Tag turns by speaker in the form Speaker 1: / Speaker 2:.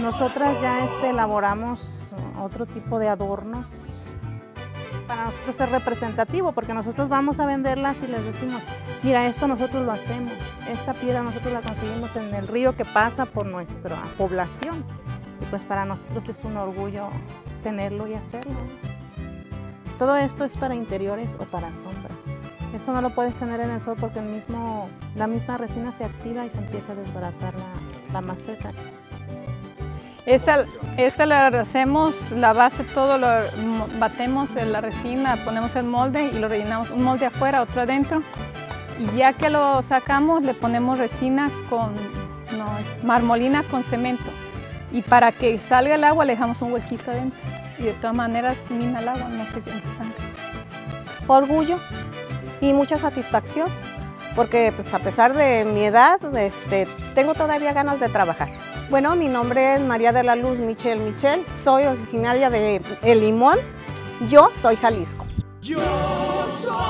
Speaker 1: Nosotras ya este, elaboramos otro tipo de adornos. Para nosotros es representativo porque nosotros vamos a venderlas y les decimos, mira, esto nosotros lo hacemos, esta piedra nosotros la conseguimos en el río que pasa por nuestra población. Y pues para nosotros es un orgullo tenerlo y hacerlo. Todo esto es para interiores o para sombra. Esto no lo puedes tener en el sol porque el mismo, la misma resina se activa y se empieza a desbaratar la, la maceta.
Speaker 2: Esta, esta la hacemos, la base todo lo batemos en la resina, ponemos el molde y lo rellenamos, un molde afuera, otro adentro. Y ya que lo sacamos le ponemos resina con marmolina con cemento. Y para que salga el agua le dejamos un huequito adentro. Y de todas maneras mina el agua, no se queda
Speaker 3: Orgullo y mucha satisfacción, porque pues, a pesar de mi edad, este, tengo todavía ganas de trabajar. Bueno, mi nombre es María de la Luz Michel Michel, soy originaria de El Limón, yo soy Jalisco. Yo soy